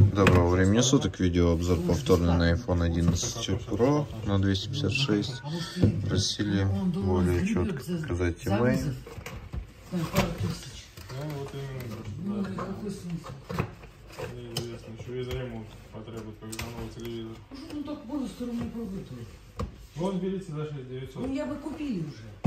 Доброго времени суток. Видеообзор повторный на iPhone 11 Pro на 256. Просили более четко показать email. Ну, так понял, 100 рублей пробует. Ну, берите за 6900. Ну, я бы купили уже.